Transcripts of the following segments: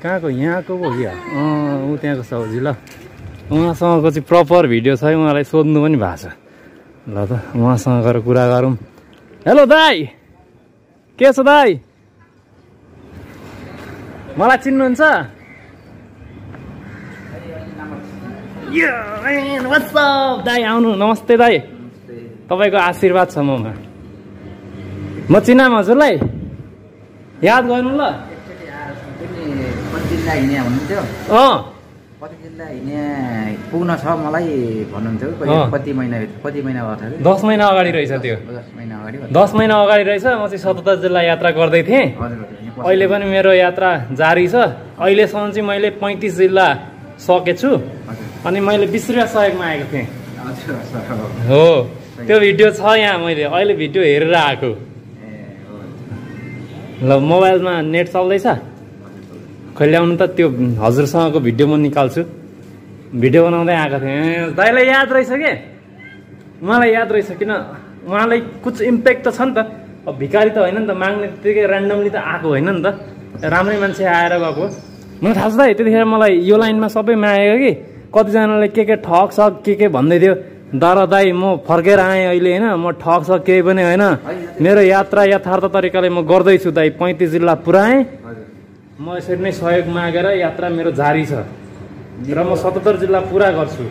कहाँको यहाँको पो कि अँ ऊ त्यहाँको सब्जी ल। उहाँसँगको चाहिँ प्रपर भिडियो छ है उहाँलाई सोध्नु पनि भएको छ। ल त उहाँसँग गएर कुरा गरौँ। हेलो दाई! के छ दाई? मलाई चिन्नुहुन्छ? दाई आउनु। नमस्ते दाई। तपाईँको आशीर्वाद छ ममा। म चिनाम हजुरलाई। याद गर्नु ल। जिल्ला हिँड्ने हुनुहुन्थ्यो। अँ। कति जिल्ला हिँड्ने पुग्न छ मलाई भन्नुहुन्थ्यो। कहिले अँ। कति महिना कति महिना भयो अरे दस महिना अगाडि रहेछ त्यो। दस महिना अगाडि। दस महिना अगाडि रहेछ। म चाहिँ सतहत्तर जिल्ला यात्रा गर्दै थिएँ। अहिले पनि मेरो यात्रा जारी छ। अहिलेसम्म चाहिँ मैले पैँतिस जिल्ला सकेछु अनि मैले बिस रुपियाँ सहयोगमा आएको थिएँ। हो। त्यो भिडियो छ यहाँ मैले अहिले भिडियो हेरेर आएको। ल मोबाइलमा नेट चल्दैछ। ल्याउनु त त्यो हजुरसँगको भिडियो म निकाल्छु। भिडियो बनाउँदै आएको थिएँ। दाइलाई याद रहेछ के? उहाँलाई याद रहेछ किन? उहाँलाई कुछ इम्प्याक्ट त छ नि त। अब भिकारी त होइन नि त माग्ने त्यतिकै ऱ्यान्डमली त आएको होइन नि त। राम्रै मान्छे आएर गएको। मलाई थाहा छ दाइ त्यतिखेर मलाई यो लाइनमा सबै मागेको कि। कतिजनाले के के ठग छ के के भन्दै थियो। तर दाइ म फर्केर आएँ अहिले होइन। म ठग छ केही पनि होइन। मेरो यात्रा यथार्थ तरिकाले म गर्दैछु दाइ। पैँतिस जिल्ला पुऱ्याएँ। म यसरी नै सहयोग मागेर यात्रा मेरो जारी छ। र म सतहत्तर जिल्ला पुरा गर्छु।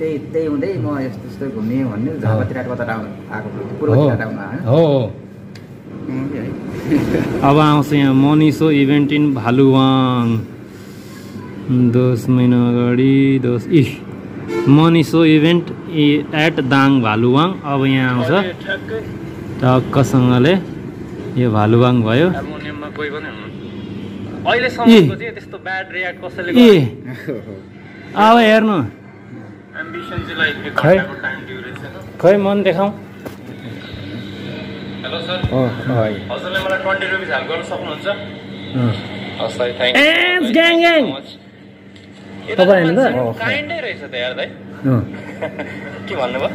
त्यही त्यही हुँदै म यस्तो यस्तो भन्ने आएको हो। है अब आउँछ यहाँ मनिसो इभेन्ट इन भालुवाङ। दस महिना अगाडि दस इ मनिसो इभेन्ट एट दाङ भालुवाङ। अब यहाँ आउँछ। टक्कसँगले यो भालुवाङ भयो। ए। अब हेर्नु। खै। खै मन देखाउँ हेलो सर हजुरले मलाई ट्वेन्टी रुपिस हेल्प गर्न सक्नुहुन्छ? तपाईँ होइन त काइन्डै रहेछ त यार दाइ के भन्नुभयो?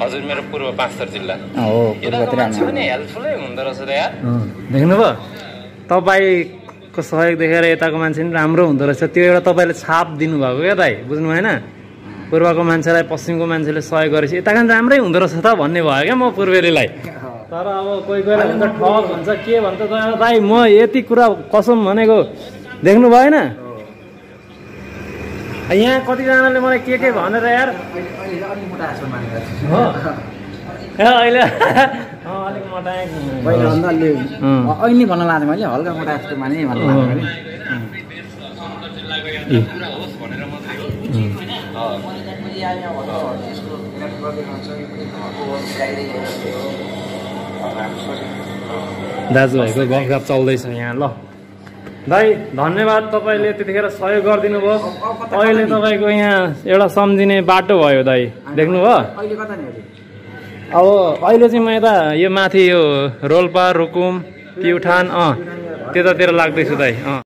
हजुर मेरो पूर्व पाँचथर जिल्ला। हो पूर्वतिर हेल्पफुलै हुँदो रहेछ त यार। देख्नुभयो तपाईँको सहयोग देखेर यताको मान्छे पनि राम्रो हुँदो रहेछ। त्यो एउटा तपाईँले छाप दिनुभएको क्या दाइ बुझ्नु भएन? पूर्वको मान्छेलाई पश्चिमको मान्छेले सहयोग गरेपछि यताको पनि राम्रै हुँदो रहेछ त भन्ने भयो क्या म पूर्वेलीलाई। तर अब कोही कोहीलाई हुन्छ ठग भन्छ के भन्छ दाइ म यति कुरा कसम भनेको देख्नु भएन? यहाँ कतिजनाले मलाई के के भनेर यार? हो। अहिले अलिक मोटाए। अहिले भन्न मैले हल्का मोटा जस्तो माने दाजुभाइको गफगाफ चल्दैछ यहाँ ल। दाइ धन्यवाद तपाईँले त्यतिखेर सहयोग गरिदिनु भयो अहिले तपाईँको यहाँ एउटा सम्झिने बाटो भयो दाइ। देख्नुभयो? अब अहिले चाहिँ म यता यो माथि यो रोल्पा रुकुम प्युठान अँ त्यतातिर लाग्दैछु दाइ अँ।